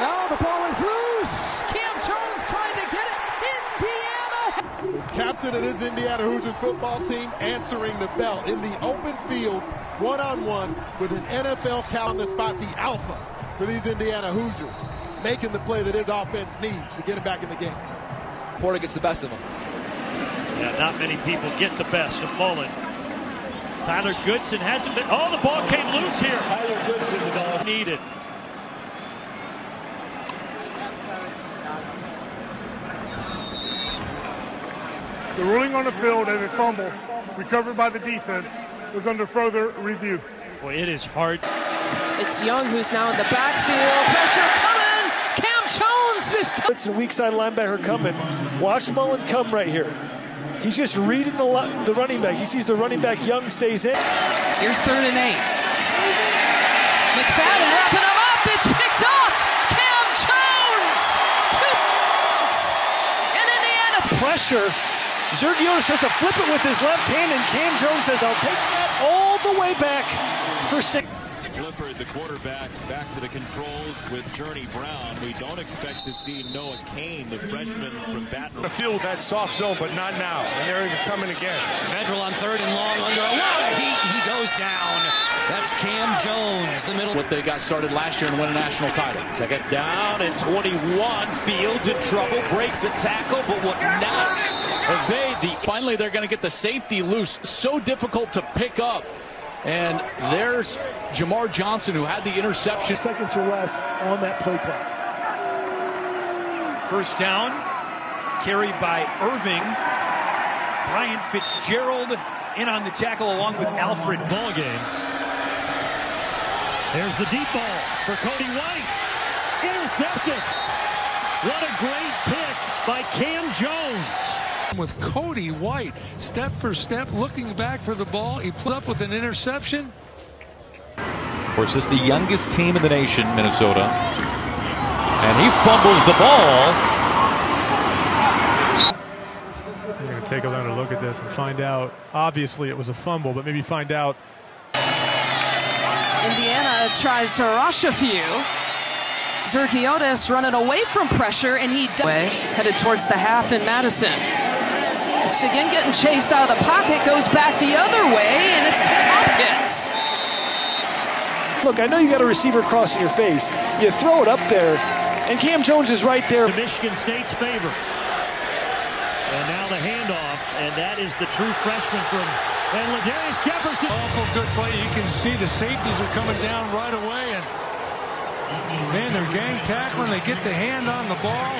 Oh, the ball is loose. Cam Jones trying to get it. Indiana. The captain of this Indiana Hoosiers football team answering the bell in the open field, one on one with an NFL cow on the spot, the alpha for these Indiana Hoosiers, making the play that his offense needs to get him back in the game. Porter gets the best of him. Yeah, not many people get the best of Mullen. Tyler Goodson hasn't been. Oh, the ball came loose here. Tyler Goodson, the ball needed. The ruling on the field as a fumble recovered by the defense was under further review. Boy, it is hard. It's Young who's now in the backfield. Pressure coming. Cam Jones this time. It's a weak side linebacker coming. Watch Mullen come right here. He's just reading the, the running back. He sees the running back Young stays in. Here's third and eight. McFadden wrapping him up. It's picked off. Cam Jones. Two. In Indiana. Pressure. Zergiotis tries to flip it with his left hand, and Cam Jones says, I'll take that all the way back for six. Clifford, the quarterback, back to the controls with Journey Brown. We don't expect to see Noah Cain, the freshman from Baton Rouge. The field that soft zone, but not now. And they're coming again. Vedral on third and long under a lot of heat. He goes down. That's Cam Jones, the middle. What they got started last year and win a national title. Second down and 21. Fields in trouble. Breaks the tackle, but what not evade the. Finally, they're going to get the safety loose. So difficult to pick up. And there's Jamar Johnson, who had the interception. Seconds or less on that play clock. First down, carried by Irving. Brian Fitzgerald in on the tackle along with Alfred Ball game. There's the deep ball for Cody White. Intercepted. What a great pick by Cam Jones. With Cody White, step for step, looking back for the ball. He put up with an interception. Of course, this is the youngest team in the nation, Minnesota. And he fumbles the ball. We're going to take a another look at this and find out. Obviously, it was a fumble, but maybe find out. Indiana tries to rush a few. Zerkiotis running away from pressure, and he does. headed towards the half in Madison. Again, getting chased out of the pocket, goes back the other way, and it's to Tompkins. Look, I know you got a receiver crossing your face. You throw it up there, and Cam Jones is right there. To Michigan State's favor. And now the handoff, and that is the true freshman from and Ladarius Jefferson. Awful good play. You can see the safeties are coming down right away, and man, they're gang tackling. They get the hand on the ball.